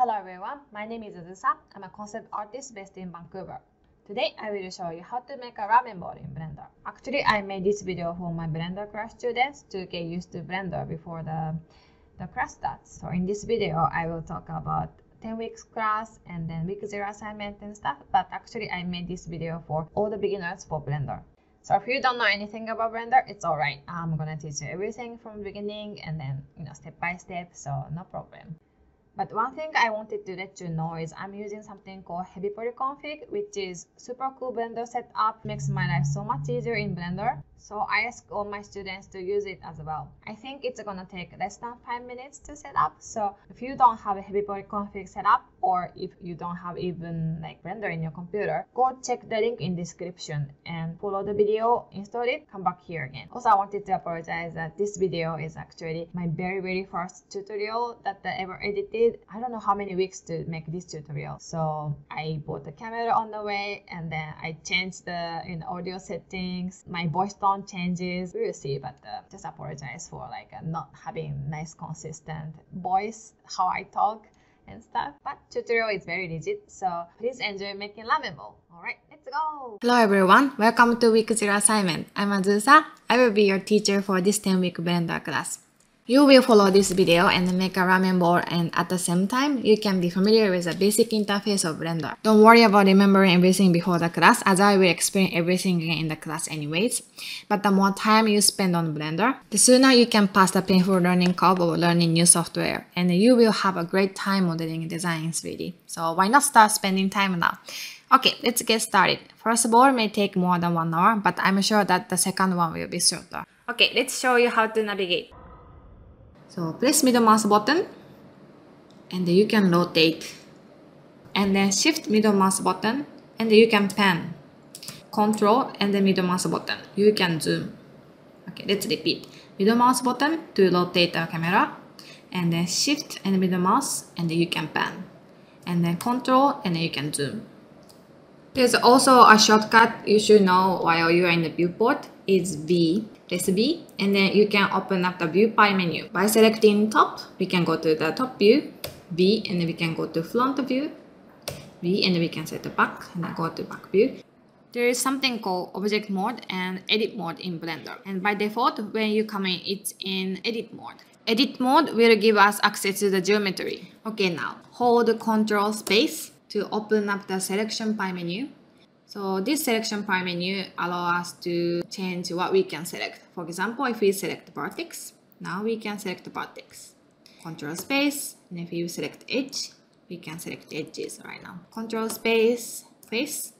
Hello everyone, my name is Azusa. I'm a concept artist based in Vancouver. Today I will show you how to make a ramen bowl in Blender. Actually, I made this video for my Blender class students to get used to Blender before the, the class starts. So in this video, I will talk about 10 weeks class and then week 0 assignment and stuff. But actually, I made this video for all the beginners for Blender. So if you don't know anything about Blender, it's alright. I'm gonna teach you everything from beginning and then, you know, step by step, so no problem. But one thing I wanted to let you know is I'm using something called Heavy Poly Config, which is super cool Blender setup, makes my life so much easier in Blender. So I ask all my students to use it as well. I think it's gonna take less than 5 minutes to set up. So if you don't have a Heavy Poly Config set up, or if you don't have even like Blender in your computer, go check the link in description and follow the video, install it, come back here again. Also, I wanted to apologize that this video is actually my very, very first tutorial that I ever edited. I don't know how many weeks to make this tutorial. So I bought the camera on the way and then I changed the in audio settings. My voice tone changes. We will see, but uh, just apologize for like uh, not having nice consistent voice, how I talk and stuff. But tutorial is very legit, so please enjoy making ramen bowl. Alright, let's go! Hello everyone, welcome to week 0 assignment. I'm Azusa. I will be your teacher for this 10 week Blender class. You will follow this video and make a ramen bowl and at the same time, you can be familiar with the basic interface of Blender. Don't worry about remembering everything before the class as I will explain everything in the class anyways. But the more time you spend on Blender, the sooner you can pass the painful learning curve of learning new software and you will have a great time modeling design 3D. So why not start spending time now? Okay, let's get started. First bowl may take more than one hour, but I'm sure that the second one will be shorter. Okay, let's show you how to navigate. So press middle mouse button and you can rotate. And then shift middle mouse button and you can pan. Control and the middle mouse button. You can zoom. Okay let's repeat. Middle mouse button to rotate the camera and then shift and middle mouse and then you can pan. And then control and you can zoom. There's also a shortcut you should know while you are in the viewport. Is V B and then you can open up the view pie menu. By selecting top, we can go to the top view, V and we can go to front view, V and we can set the back and then go to back view. There is something called object mode and edit mode in Blender. And by default, when you come in, it's in edit mode. Edit mode will give us access to the geometry. Okay, now hold Control space to open up the selection pie menu so this selection pie menu allow us to change what we can select. For example, if we select vertex, now we can select vertex. Control space, and if you select edge, we can select edges right now. Control space, face.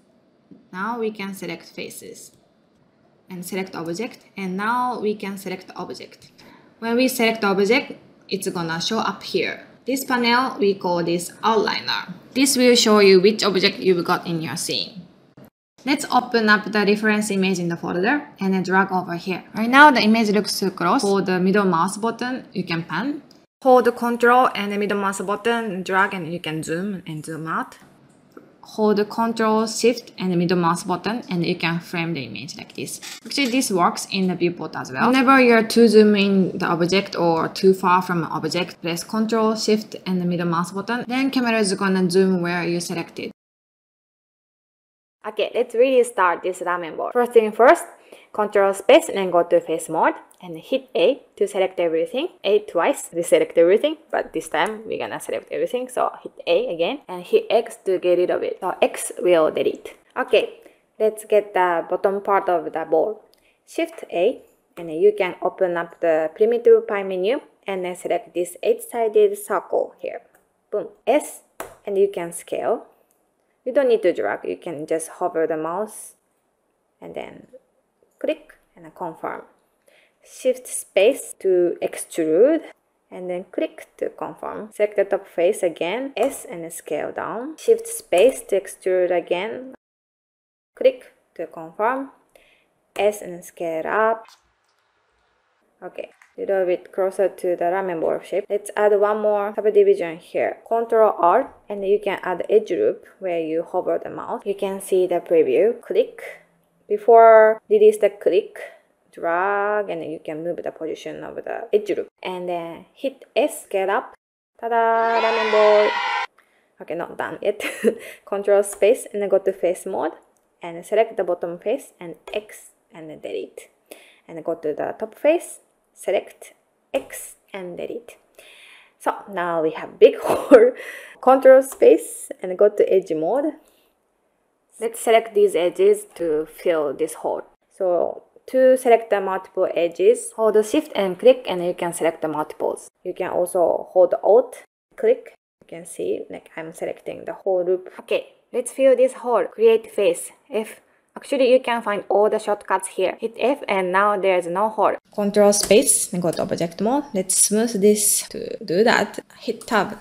Now we can select faces. And select object, and now we can select object. When we select object, it's gonna show up here. This panel, we call this outliner. This will show you which object you've got in your scene. Let's open up the reference image in the folder and then drag over here. Right now the image looks too close. Hold the middle mouse button, you can pan. Hold the control and the middle mouse button, drag and you can zoom and zoom out. Hold the control shift and the middle mouse button and you can frame the image like this. Actually this works in the viewport as well. Whenever you're too zoom in the object or too far from an object, press control shift and the middle mouse button. Then camera is gonna zoom where you selected. Okay, let's really start this ramen bowl. First thing first, control space and then go to face mode and hit A to select everything. A twice select everything, but this time we're gonna select everything. So hit A again and hit X to get rid of it. So X will delete. Okay, let's get the bottom part of the bowl. Shift A and you can open up the primitive pie menu and then select this eight-sided circle here. Boom. S and you can scale you don't need to drag you can just hover the mouse and then click and confirm. Shift space to extrude and then click to confirm. Select the top face again s and scale down. Shift space to extrude again. Click to confirm. S and scale up. Okay little bit closer to the ramen bowl shape. Let's add one more subdivision here. Control Alt and you can add edge loop where you hover the mouse. You can see the preview. Click. Before release the click, drag and you can move the position of the edge loop. And then hit S, get up. Ta-da! Ramen bowl. Okay, not done yet. Control space and then go to face mode and select the bottom face and X and delete. And go to the top face, select X and delete. So now we have big hole. Control space and go to edge mode. Let's select these edges to fill this hole. So to select the multiple edges, hold the shift and click and you can select the multiples. You can also hold alt, click. You can see like I'm selecting the whole loop. Okay, let's fill this hole. Create face. F. Actually, you can find all the shortcuts here. Hit F and now there's no hole. Control space go to object mode. Let's smooth this. To do that, hit tab.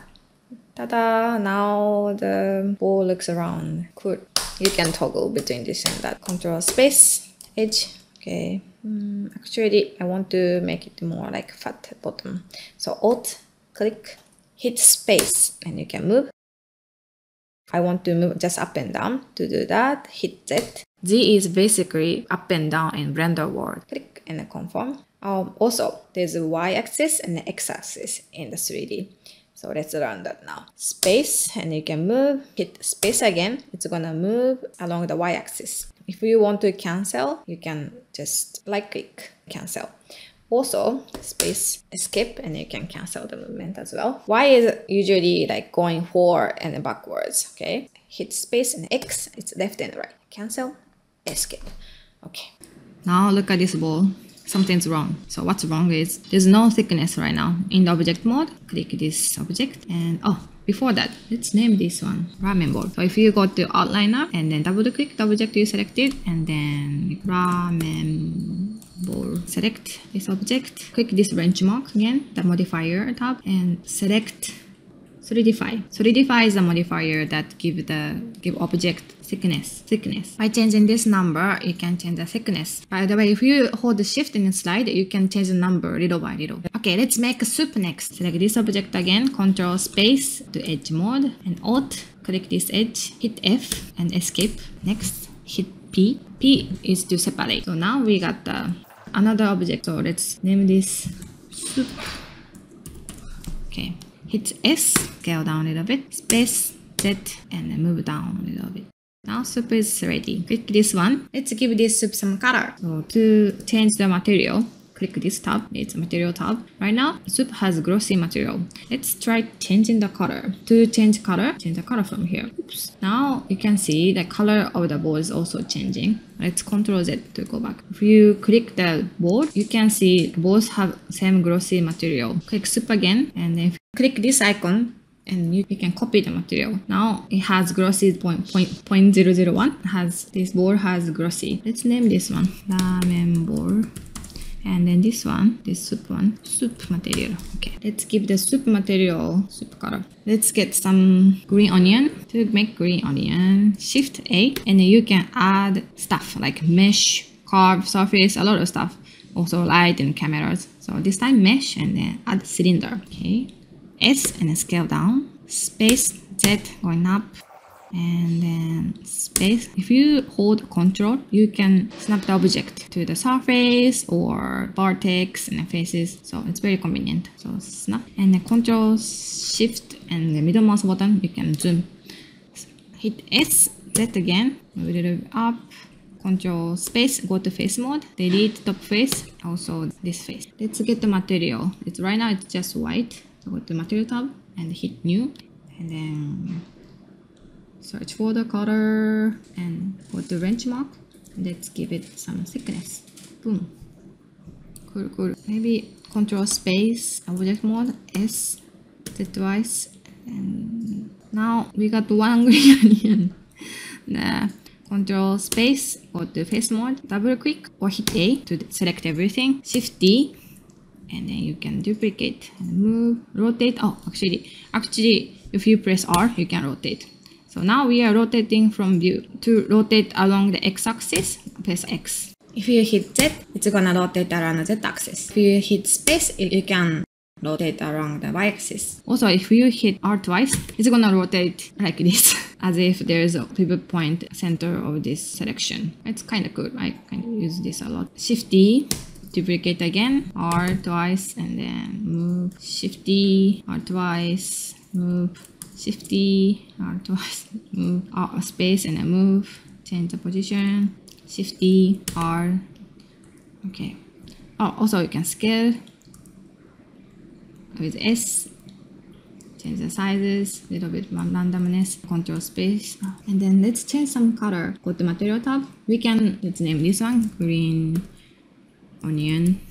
Ta-da! Now the ball looks around. Cool you can toggle between this and that. Control space, edge. Okay, mm, actually I want to make it more like fat bottom. So Alt, click, hit space, and you can move. I want to move just up and down. To do that, hit Z. Z is basically up and down in Blender world. Click and confirm. Um, also, there's a y-axis and x-axis in the 3D. So let's run that now. Space and you can move, hit space again. It's gonna move along the y-axis. If you want to cancel, you can just right click cancel. Also, space escape and you can cancel the movement as well. Y is usually like going forward and backwards, okay? Hit space and X, it's left and right. Cancel, escape. Okay. Now look at this ball something's wrong. So what's wrong is there's no thickness right now. In the object mode, click this object and oh, before that, let's name this one ramen bowl. So if you go to outliner and then double click the object you selected and then ramen bowl, select this object, click this wrench mark again, the modifier tab and select solidify. Solidify is a modifier that give the give object thickness. Thickness. By changing this number, you can change the thickness. By the way, if you hold the shift and slide, you can change the number little by little. Okay, let's make a soup next. Select this object again, control space to edge mode and alt. Click this edge, hit F and escape. Next, hit P. P is to separate. So now we got the another object. So let's name this soup. Okay, hit S, scale down a little bit, space Z, and then move down a little bit. Now soup is ready. Click this one. Let's give this soup some color. So to change the material, click this tab. It's material tab. Right now, soup has glossy material. Let's try changing the color. To change color, change the color from here. Oops. Now you can see the color of the board is also changing. Let's control Z to go back. If you click the board, you can see both have same glossy material. Click soup again and you click this icon, and you, you can copy the material. Now it has glossy point, point, point zero zero one. Has this board has glossy. Let's name this one ramen board. And then this one, this soup one, soup material. Okay, let's give the soup material soup color. Let's get some green onion to make green onion. Shift A, and then you can add stuff like mesh, curve, surface, a lot of stuff. Also light and cameras. So this time mesh and then add cylinder. Okay, S and scale down, space Z going up, and then space. If you hold control, you can snap the object to the surface or vertex and faces. So it's very convenient. So snap and then control shift and the middle mouse button, you can zoom. Hit S, Z again, move it up, control space, go to face mode, delete top face, also this face. Let's get the material. It's right now it's just white. So go to material tab and hit new and then search for the color and go the wrench mark. Let's give it some thickness. Boom. Cool, cool. Maybe control space, object mode, s the twice. And now we got one green onion. nah. Control space, go to face mode, double click or hit A to select everything. Shift D and then you can duplicate and move rotate oh actually actually if you press r you can rotate so now we are rotating from view to rotate along the x-axis press x. If you hit z it's gonna rotate around the z-axis if you hit space you can rotate around the y-axis. Also if you hit r twice it's gonna rotate like this as if there's a pivot point center of this selection. It's kind of good i kind of use this a lot. Shift d duplicate again. R twice and then move. Shift D R twice move Shift D, R twice, move, R space and then move, change the position, Shift R okay. Oh, also you can scale with S, change the sizes, a little bit more randomness, control space, and then let's change some color. Go to material tab, we can, let's name this one, green onion,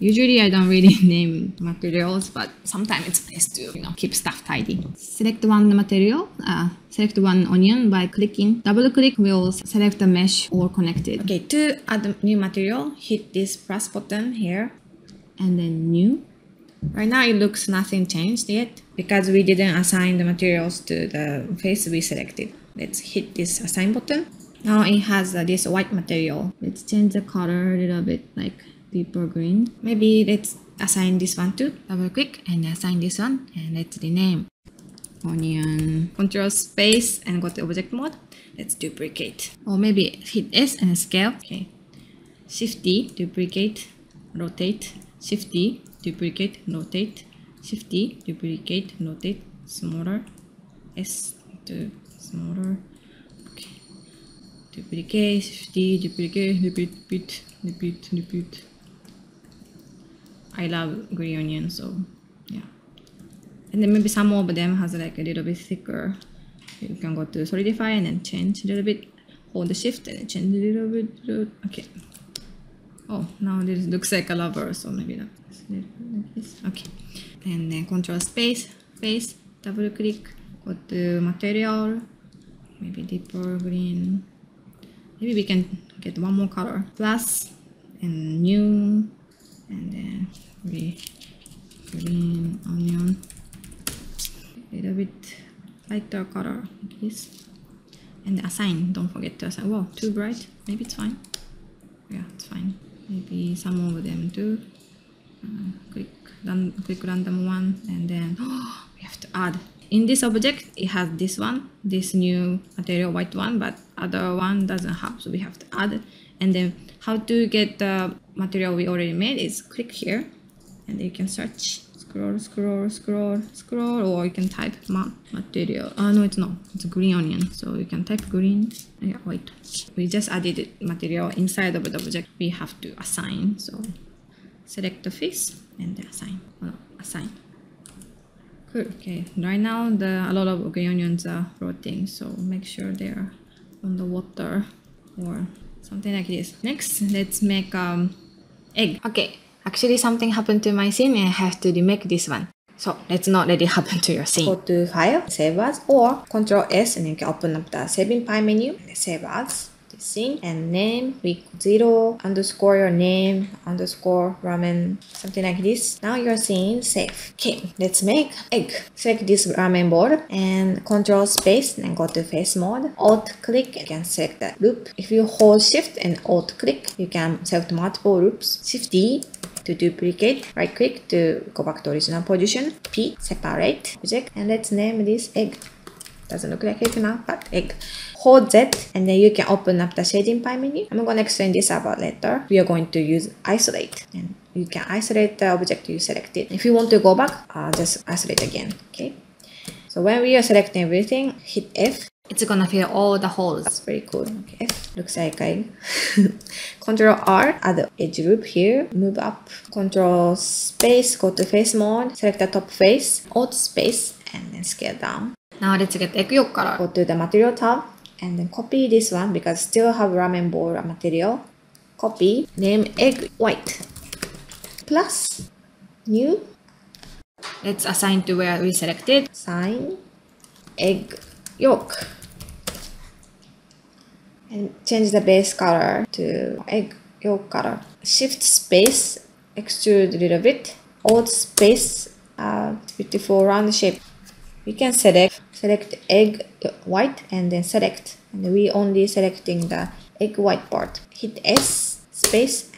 Usually I don't really name materials, but sometimes it's nice to you know keep stuff tidy. Select one material, uh, select one onion by clicking. Double click will select the mesh or connected. Okay, to add new material, hit this plus button here and then new. Right now it looks nothing changed yet because we didn't assign the materials to the face we selected. Let's hit this assign button. Now it has uh, this white material. Let's change the color a little bit like deeper green. Maybe let's assign this one too. Double click and assign this one and let's rename onion. Control space and go to object mode. Let's duplicate. Or maybe hit S and scale. Okay. Shift D, duplicate, rotate. Shift D, duplicate, rotate. Shift D, duplicate, rotate. Smaller. S to smaller. Okay. Duplicate, Shift D, duplicate, repeat, repeat, repeat, repeat. I love green onion, so yeah. And then maybe some of them has like a little bit thicker. You can go to solidify and then change a little bit. Hold the shift and change a little bit. Okay. Oh, now this looks like a lover, so maybe not. Okay. And then control space, space, double click, go to material, maybe deeper green. Maybe we can get one more color. Plus and new and then green onion. A little bit lighter color this and assign don't forget to assign. Wow too bright. Maybe it's fine. Yeah it's fine. Maybe some of them too uh, click run click random one. And then oh, we have to add. In this object it has this one this new material white one but other one doesn't have. So we have to add and then how to get the material we already made is click here. And you can search. Scroll scroll scroll scroll. Or you can type ma material. Uh, no it's not. It's green onion. So you can type green. Yeah wait. We just added material inside of the object we have to assign. So select the face and assign. Well, assign. Cool. Okay, right now the a lot of green onions are floating, so make sure they're on the water or something like this. Next, let's make um egg. Okay, actually something happened to my scene and I have to remake this one. So let's not let it happen to your scene. Go to File, Save As, or Control S and you can open up the Saving File menu, Save As, scene, and name week 0, underscore your name, underscore ramen, something like this. Now your scene save. Okay, let's make egg. Select this ramen bowl and Control Space and go to Face Mode. Alt click, you can select the loop. If you hold Shift and Alt click, you can select multiple loops. Shift D to duplicate, right click to go back to original position, P, separate object, and let's name this egg. Doesn't look like it now, but egg. Hold Z, and then you can open up the shading pie menu. I'm going to explain this about later. We are going to use isolate, and you can isolate the object you selected. If you want to go back, uh, just isolate again, okay? So when we are selecting everything, hit F, it's gonna fill all the holes. That's very cool. Okay, looks like I control R, add the edge loop here, move up, control space, go to face mode, select the top face, alt space, and then scale down. Now let's get egg yolk color. Go to the material tab and then copy this one because still have ramen bowl material. Copy, name egg white. Plus, new. Let's assign to where we selected. Sign, egg yolk and change the base color to egg yolk color. Shift space, extrude a little bit, alt space, uh, beautiful round shape. We can select select egg white and then select, and we only selecting the egg white part. Hit S space,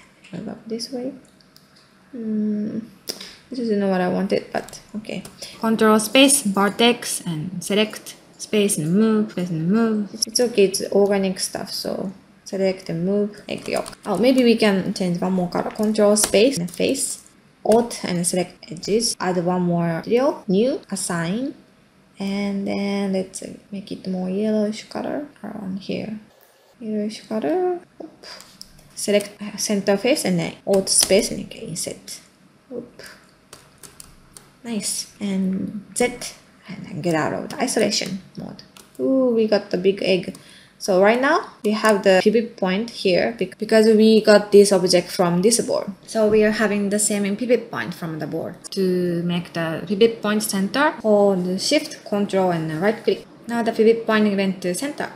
this way. Mm, this isn't what I wanted, but okay. Control space, vertex, and select space and move, space and move. It's okay, it's organic stuff, so select and move, egg yolk. Oh, maybe we can change one more color. Control space and face, Alt and select edges. Add one more material, new, assign. And then let's make it more yellowish color around here. Yellowish color. Oop. Select uh, center face and then Alt space and you can inset. Oop. Nice. And Z and then get out of the isolation mode. Ooh, we got the big egg. So right now we have the pivot point here because we got this object from this board. So we are having the same pivot point from the board. To make the pivot point center, hold shift, control and right click. Now the pivot point went to center,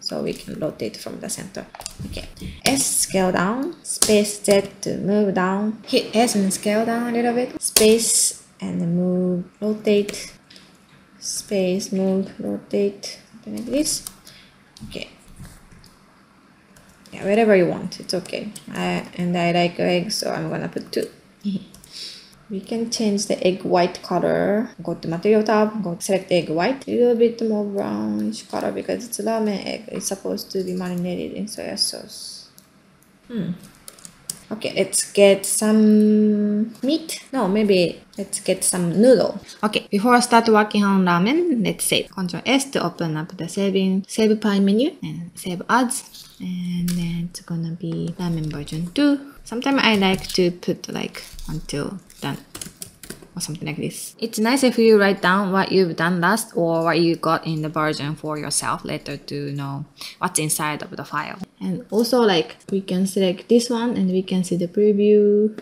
so we can rotate from the center. Okay, S scale down, space Z to move down. Hit S and scale down a little bit. Space and move, rotate. Space, move, rotate, like this okay yeah whatever you want it's okay I, and I like eggs so I'm gonna put two we can change the egg white color go to material tab go select egg white a little bit more brownish color because it's ramen egg it's supposed to be marinated in soy sauce hmm Okay, let's get some meat. No, maybe let's get some noodle. Okay, before I start working on ramen, let's save. Control S to open up the saving save file menu and save as. And then it's gonna be ramen version 2. Sometimes I like to put like until done or something like this. It's nice if you write down what you've done last or what you got in the version for yourself later to know what's inside of the file. And also like we can select this one and we can see the preview.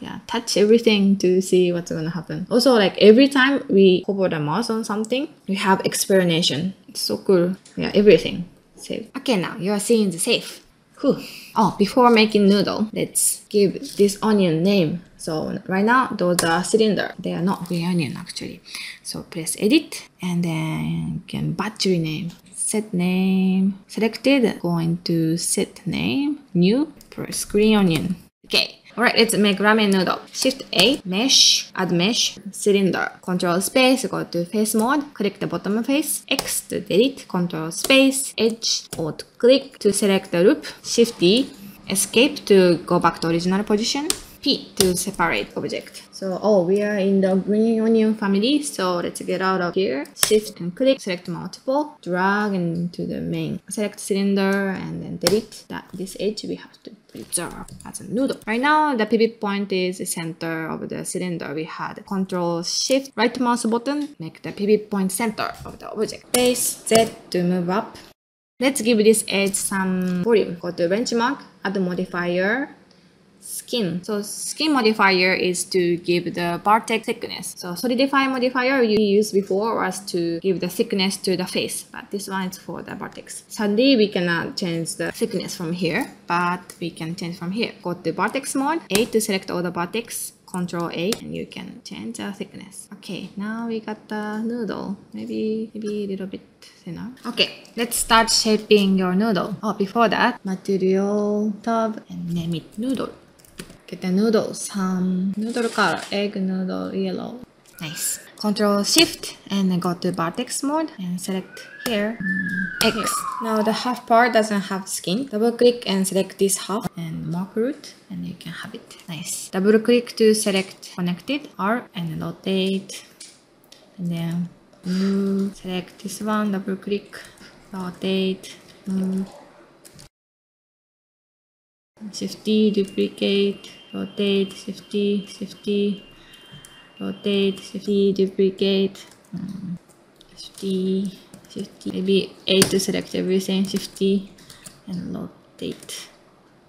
Yeah, touch everything to see what's gonna happen. Also like every time we hover the mouse on something, we have explanation. It's so cool. Yeah, everything. Save. Okay, now you are seeing the safe. Whew. Oh, before making noodle, let's give this onion name. So right now, those are cylinder. They are not green onion actually. So press edit and then you can batch rename. Set name selected. Going to set name new. Press green onion. Okay. Alright, let's make ramen noodle. Shift A, mesh, add mesh, cylinder. Control space, go to face mode, click the bottom face. X to delete, control space, edge, alt click to select the loop. Shift D, escape to go back to original position. P to separate object. So, oh, we are in the green onion family. So let's get out of here. Shift and click, select multiple, drag into the main. Select cylinder and then delete that this edge we have to preserve as a noodle. Right now, the pivot point is the center of the cylinder. We had control shift right mouse button, make the pivot point center of the object. Base Z to move up. Let's give this edge some volume. Go to wrench mark, add the modifier, skin. So skin modifier is to give the vertex thickness. So solidify modifier you used before was to give the thickness to the face, but this one is for the vertex. Sadly, we cannot change the thickness from here, but we can change from here. Go to vertex mode, A to select all the vertex, Control A and you can change the thickness. Okay, now we got the noodle. Maybe maybe a little bit thinner. Okay, let's start shaping your noodle. Oh, before that, material tab and name it noodle. Get the noodles. Some noodle color, egg noodle yellow. Nice. Control Shift and then go to vertex mode and select here mm. X. Now the half part doesn't have skin. Double click and select this half and mark root and you can have it. Nice. Double click to select connected R and rotate and then move. Select this one. Double click, rotate, move. Shift D, duplicate, rotate, shift D, shift D, rotate, shift D, duplicate, um, shift D, shift D, maybe A to select everything, shift D, and rotate.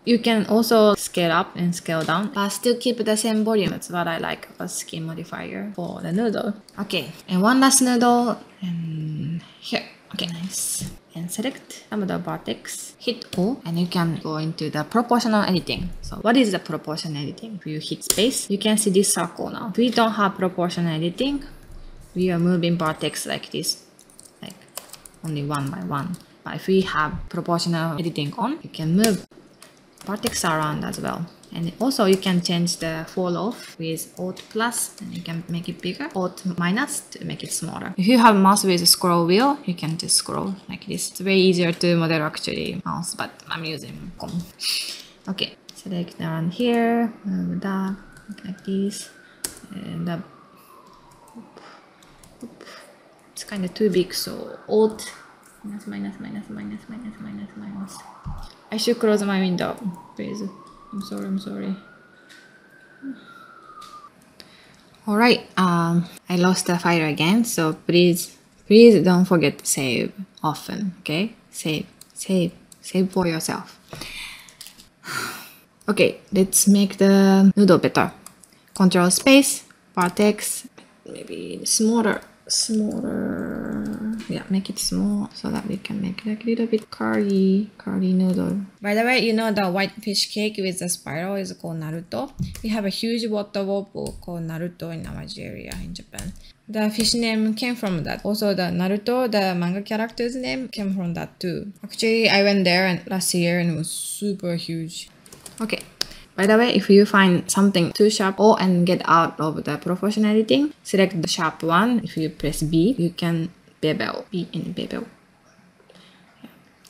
You can also scale up and scale down, but still keep the same volume. That's what I like about skin modifier for the noodle. Okay, and one last noodle, and here. Okay, nice and select some of the vertex, hit O, and you can go into the proportional editing. So what is the proportional editing? If you hit space, you can see this circle now. If we don't have proportional editing, we are moving vertex like this, like only one by one. But if we have proportional editing on, you can move vertex around as well. And also you can change the fall off with Alt plus and you can make it bigger, Alt minus to make it smaller. If you have mouse with a scroll wheel, you can just scroll like this. It's way easier to model actually mouse, but I'm using com. Okay, select around here, uh, move that, like this. And the, it's kind of too big, so alt minus minus minus minus minus minus minus. I should close my window, please. I'm sorry, I'm sorry. Alright, um, I lost the fire again, so please, please don't forget to save often, okay? Save, save, save for yourself. Okay, let's make the noodle better. Control space, vertex, maybe smaller, smaller. Yeah, make it small so that we can make like a little bit curly, curly noodle. By the way, you know the white fish cake with the spiral is called Naruto. We have a huge water bowl called Naruto in area in Japan. The fish name came from that. Also, the Naruto, the manga character's name came from that too. Actually, I went there and last year and it was super huge. Okay. By the way, if you find something too sharp or and get out of the proportional editing, select the sharp one. If you press B, you can bevel, B in bevel.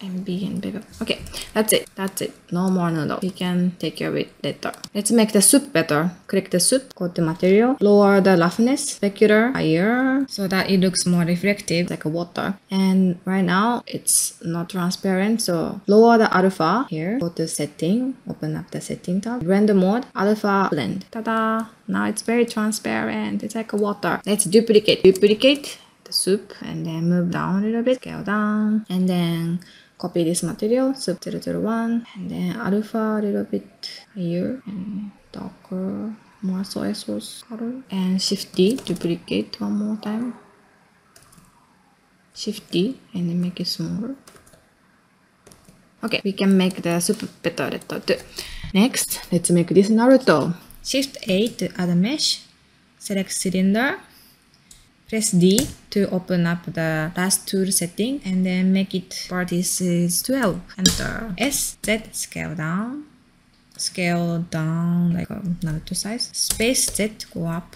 and B and bevel. Okay, that's it. That's it. No more noodle. We can take care of it later. Let's make the soup better. Click the soup, go to material, lower the roughness, specular higher, so that it looks more reflective, like a water. And right now, it's not transparent, so lower the alpha here, go to setting, open up the setting tab, render mode, alpha blend. Ta-da! Now it's very transparent. It's like a water. Let's duplicate. Duplicate soup and then move down a little bit, scale down, and then copy this material, sub 001, and then alpha a little bit higher and darker, more soy sauce color, and shift D, duplicate one more time, shift D, and then make it smaller. Okay, we can make the soup better too. Next, let's make this Naruto. Shift A to add a mesh, select cylinder, Press D to open up the last tool setting and then make it vertices 12. Enter S, Z, scale down, scale down like um, another two size. Space Z, go up,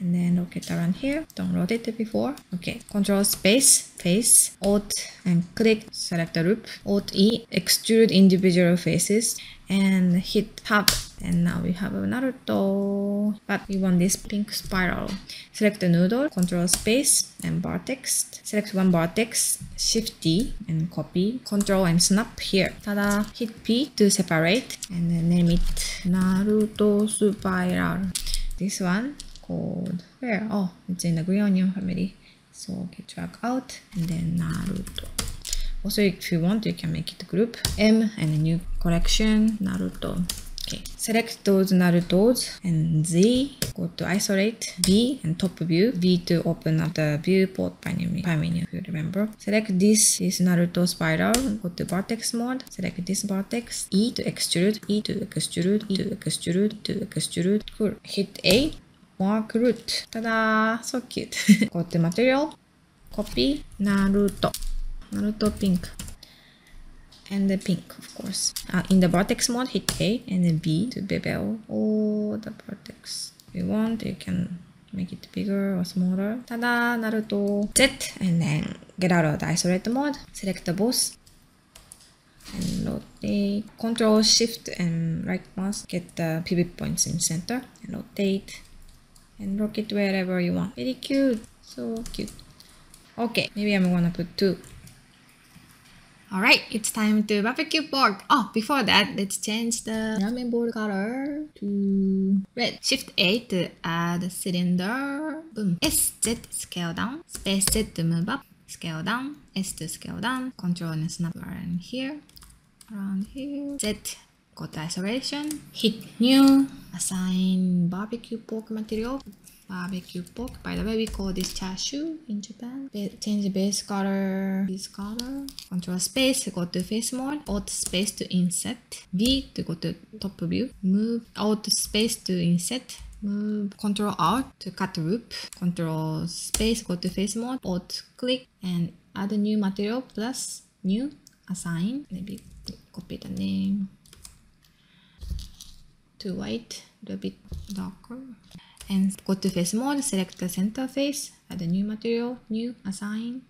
and then rotate around here. Don't rotate it before. Okay, control space, face, alt, and click, select the loop. Alt E, extrude individual faces, and hit tab and now we have another Naruto. But we want this pink spiral. Select the noodle control space and vertex. Select one vertex shift D and copy. Control and snap here. Tada. Hit P to separate and then name it Naruto spiral this one called where oh it's in the green onion family so okay drag out and then Naruto also, if you want, you can make it a group M and a new collection Naruto. Okay, select those Narutos and Z. Go to isolate B and top view. V to open up the viewport pie menu, pie menu if you remember. Select this is Naruto spiral. Go to vertex mode. Select this vertex. E to extrude. E to extrude. E to extrude. E to extrude. Cool. Hit A. Mark root. Ta-da! So cute. Go to material. Copy Naruto. Naruto pink. And the pink, of course. Uh, in the vertex mode, hit A and then B to bevel all the vertex. If you want, you can make it bigger or smaller. Tada! Naruto. Z and then get out of the isolate mode. Select the boss and rotate. Control Shift and right mouse. Get the pivot points in center and rotate and rock it wherever you want. Very cute. So cute. Okay, maybe I'm gonna put two. Alright, it's time to barbecue pork. Oh, before that, let's change the ramen bowl color to red. Shift A to add cylinder. Boom. S, Z, scale down. Space Z to move up. Scale down. S to scale down. Control and snap around here. Around here. Z, go to isolation. Hit new. Assign barbecue pork material barbecue pork. By the way, we call this chashu in Japan. Change the base color, this color. Control space to go to face mode. Alt space to inset. V to go to top view. Move. Alt space to inset. Move. Control Alt to cut loop. Control space go to face mode. Alt click and add a new material plus new assign. Maybe copy the name to white, a bit darker and go to face mode, select the center face, add a new material, new, assign,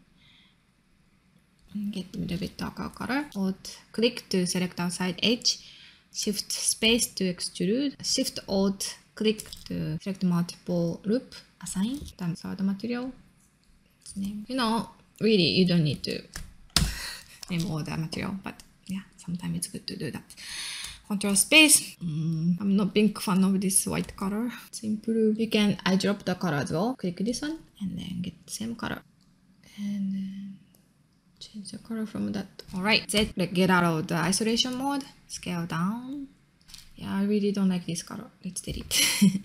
get a little bit darker color. Alt click to select outside edge, Shift space to extrude. Shift Alt click to select multiple loop. Assign the material. Name. You know, really, you don't need to name all the material, but yeah, sometimes it's good to do that. Control space. Mm, I'm not big fan of this white color. It's improve. You can I drop the color as well. Click this one and then get same color. And then change the color from that. Alright, like get out of the isolation mode. Scale down. Yeah, I really don't like this color. Let's delete.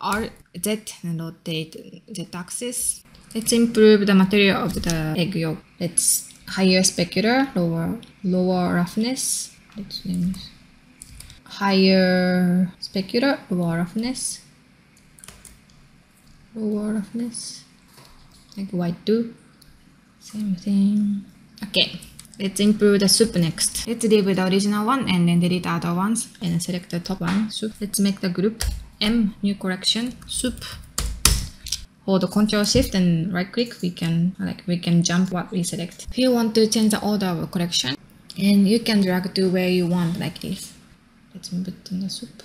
R Z and rotate Z axis. Let's improve the material of the egg yolk. Let's higher specular, lower lower roughness. Let's name. Higher specular, roughness. Lower roughness. Like white too. Same thing. Okay. Let's improve the soup next. Let's leave the original one and then delete other ones and select the top one, soup. Let's make the group M, new collection, soup. Hold the control shift and right click, we can like we can jump what we select. If you want to change the order of collection, and you can drag to where you want like this. Let's it in the soup.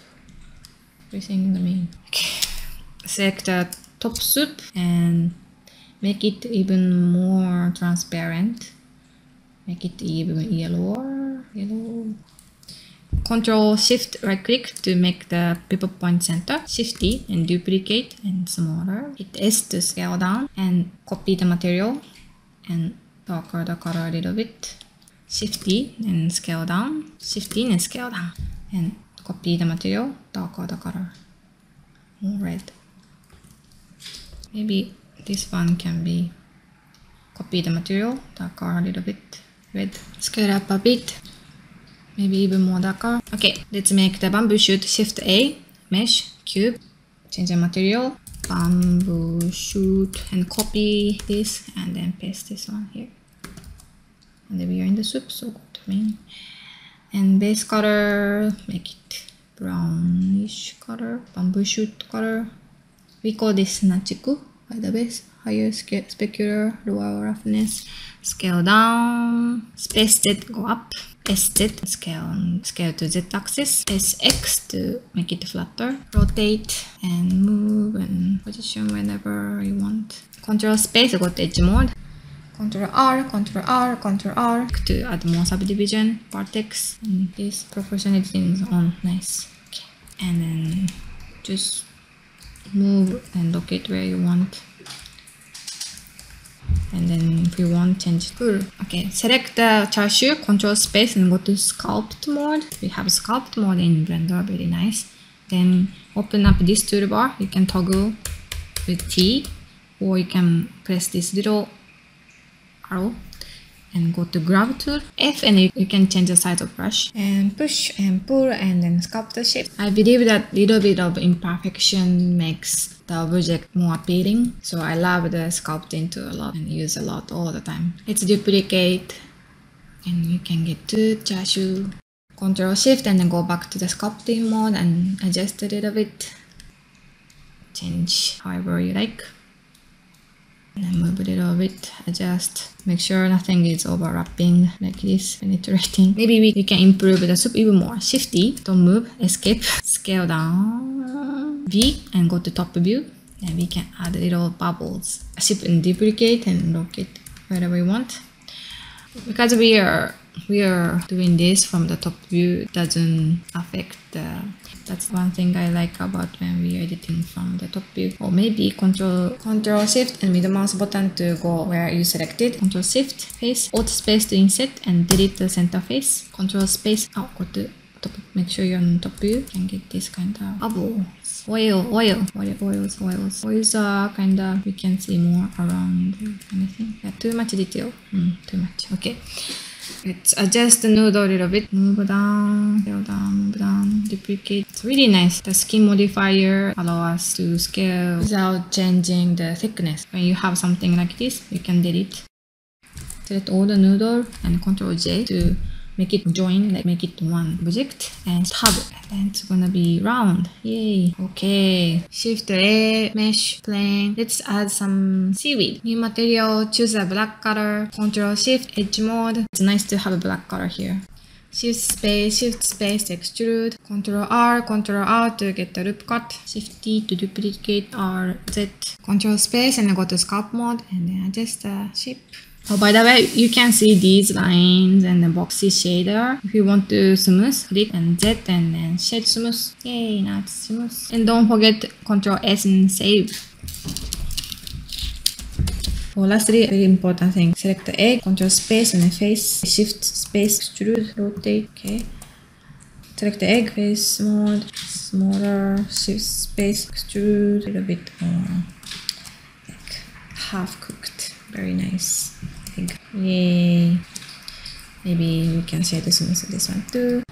Everything in the main. Okay. Select the top soup and make it even more transparent. Make it even yellower yellow. Control shift right click to make the pivot point center. Shift D and duplicate and smaller hit S to scale down and copy the material and darker the color a little bit. Shift D and scale down. Shift D and scale down and copy the material darker the color. More red. Maybe this one can be copy the material darker a little bit red. Scale up a bit. Maybe even more darker. Okay let's make the bamboo shoot shift a mesh cube. Change the material. Bamboo shoot and copy this and then paste this one here. And then we are in the soup so go to main and base color make it brownish color bamboo shoot color we call this nachiku by the base higher specular lower roughness. Scale down. Space z go up. Sz scale scale to z axis. Sx to make it flatter. Rotate and move and position whenever you want. Control space go to edge mode Control R, Control R, Control R to add more subdivision, vertex, and this proportionality is on. Nice. Okay. And then just move and locate where you want and then if you want change full okay select the chashu control space and go to sculpt mode we have sculpt mode in blender very nice then open up this toolbar you can toggle with T or you can press this little arrow and go to grab tool. F and you, you can change the size of brush. And push and pull and then sculpt the shape. I believe that little bit of imperfection makes the object more appealing so I love the sculpting tool a lot and use a lot all the time. Let's duplicate and you can get to chashu control shift and then go back to the sculpting mode and adjust a little bit. Change however you like and move a little bit, adjust, make sure nothing is overlapping like this, penetrating. Maybe we, we can improve the soup even more. Shift don't move, escape, scale down, V and go to top view. And we can add little bubbles. Shift and duplicate and locate wherever we want. Because we are we are doing this from the top view, doesn't affect the that's one thing I like about when we editing from the top view. Or maybe control control shift and middle mouse button to go where you selected. Control shift face, alt space to insert and delete the center face. Control space, oh, go to top, make sure you're on top view. You can get this kind of bubble. Oil, oil, oil, oils, oils. Oils are kind of, we can see more around anything. Yeah, too much detail. Mm, too much. Okay. Let's adjust the noodle a little bit. Move down, scale down, move down, duplicate. It's really nice. The skin modifier allow us to scale without changing the thickness. When you have something like this, you can delete. Select all the noodle and Ctrl J to make it join, like make it one object and hub. And it's gonna be round. Yay. Okay. Shift A, mesh, plane. Let's add some seaweed. New material, choose a black color. Control Shift, edge mode. It's nice to have a black color here. Shift space, shift space extrude. Control R, Control R to get the loop cut. Shift T to duplicate R, Z. Control space and then go to sculpt mode and then adjust the shape. Oh, by the way, you can see these lines and the boxy shader. If you want to smooth, click and Z and then shade smooth. Yay, now it's smooth. And don't forget Control S and save. For lastly, very important thing. Select the egg, control space and face, shift space, extrude, rotate, okay. Select the egg, face mode, smaller, shift space, extrude, a little bit more, like half cooked. Very nice, think. Yay. Maybe we can shade the smooth this one too.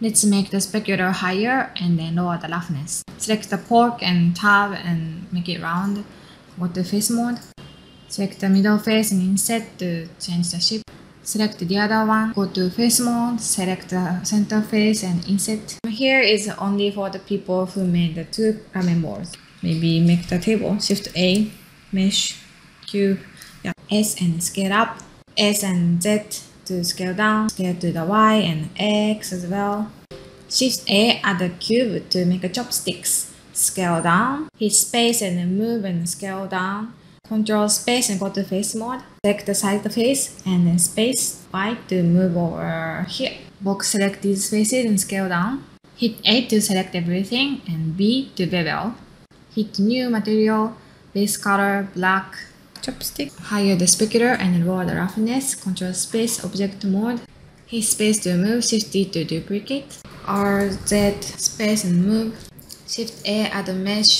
Let's make the specular higher and then lower the roughness. Select the pork and tab and make it round. Go to face mode. Select the middle face and inset to change the shape. Select the other one, go to face mode, select the center face and inset. Here is only for the people who made the two ramen balls. Maybe make the table, shift A, mesh, cube, S and scale up, S and Z to scale down, scale to the Y and X as well. Shift A at the cube to make a chopsticks. Scale down, hit space and move and scale down. Control space and go to face mode. Select the side of the face and then space Y to move over here. Box select these faces and scale down. Hit A to select everything and B to bevel. Hit new material, base color, black, chopstick. Higher the specular and lower the roughness. Control space, object mode. Hit space to move, shift D to duplicate. R, Z, space and move. Shift A add a mesh,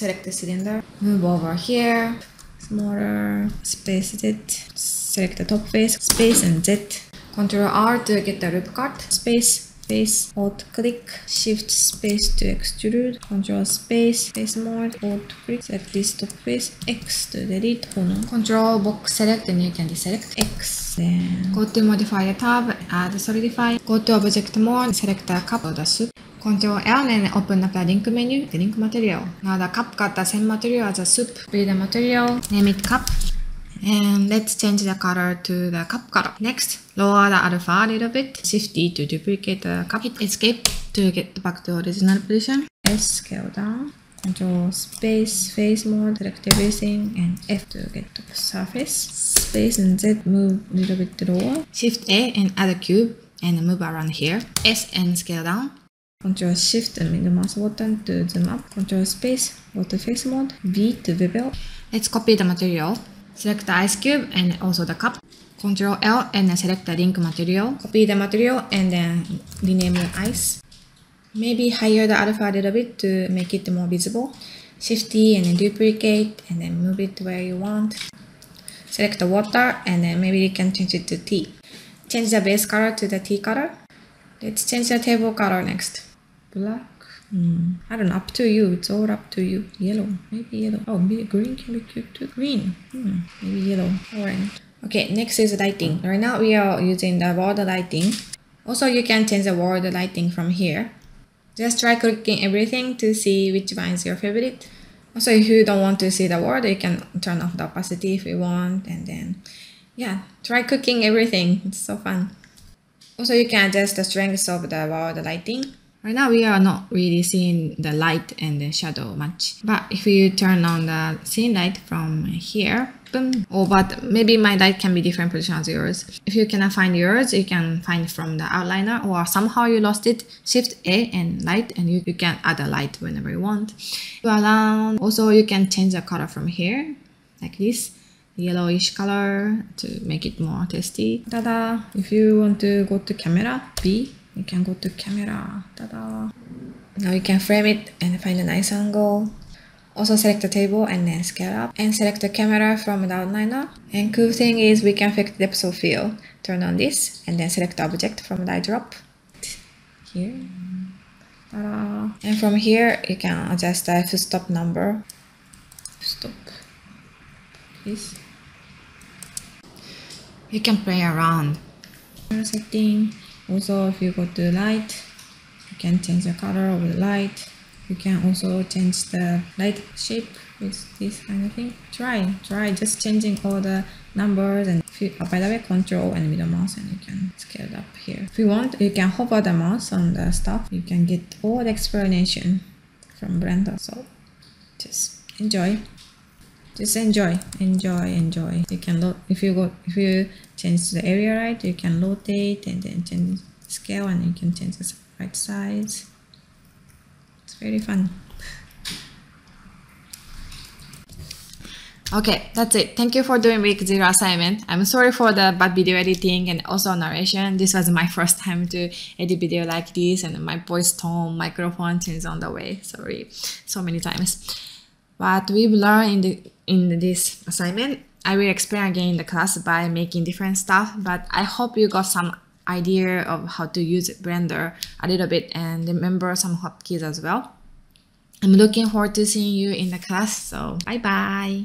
select the cylinder. Move over here smaller space Z, select the top face, space and Z. Control R to get the loop cut, space, face, alt click, shift space to extrude, control space, face mode, alt click, select this top face, X to delete, control box select and you can deselect X. Then go to modifier tab, add solidify, go to object mode, select the cup or the soup. Control L and open up the link menu, the link material. Now the cup got the same material as a soup. Build the material, name it cup. And let's change the color to the cup color. Next, lower the alpha a little bit. Shift D to duplicate the cup. Hit escape to get back to original position. S scale down. Control space, face mode, select everything, and F to get the surface. Space and Z move a little bit lower. Shift A and add a cube and move around here. S and scale down. Control Shift and middle mouse button to zoom up. Control Space, go to face mode. V to bevel. Let's copy the material. Select the ice cube and also the cup. Control L and then select the link material. Copy the material and then rename the ice. Maybe higher the alpha a little bit to make it more visible. Shift T and then duplicate and then move it where you want. Select the water and then maybe you can change it to tea. Change the base color to the tea color. Let's change the table color next. Black. Hmm. I don't know. Up to you. It's all up to you. Yellow. Maybe yellow. Oh, maybe green can be cute too. Green. Hmm. Maybe yellow. Orange. Okay, next is lighting. Right now we are using the world lighting. Also, you can change the world lighting from here. Just try clicking everything to see which one is your favorite. Also, if you don't want to see the world, you can turn off the opacity if you want. And then, yeah, try cooking everything. It's so fun. Also, you can adjust the strength of the world lighting. Right now, we are not really seeing the light and the shadow much. But if you turn on the scene light from here, boom. Oh, but maybe my light can be different position as yours. If you cannot find yours, you can find from the outliner or somehow you lost it. Shift A and light and you, you can add a light whenever you want. Also, you can change the color from here like this yellowish color to make it more tasty. Ta-da! If you want to go to camera, B, you can go to camera. Ta-da! Now you can frame it and find a nice angle. Also select the table and then scale up and select the camera from the outliner. And cool thing is we can affect depth of field. Turn on this and then select the object from the eyedrop. Here. And from here you can adjust the f-stop number. Stop. This you can play around. Setting. Also, if you go to light, you can change the color of the light. You can also change the light shape with this kind of thing. Try, try just changing all the numbers and you, oh, by the way, control and middle mouse and you can scale it up here. If you want, you can hover the mouse on the stuff. You can get all the explanation from Blender. So just enjoy. Just enjoy, enjoy, enjoy. You can load if you go if you change the area right, you can rotate and then change scale and you can change the right size. It's very fun. Okay, that's it. Thank you for doing week zero assignment. I'm sorry for the bad video editing and also narration. This was my first time to edit video like this and my voice tone, microphone is on the way. Sorry, so many times. But we've learned in the in this assignment, I will explain again in the class by making different stuff. But I hope you got some idea of how to use Blender a little bit and remember some hotkeys as well. I'm looking forward to seeing you in the class. So bye bye.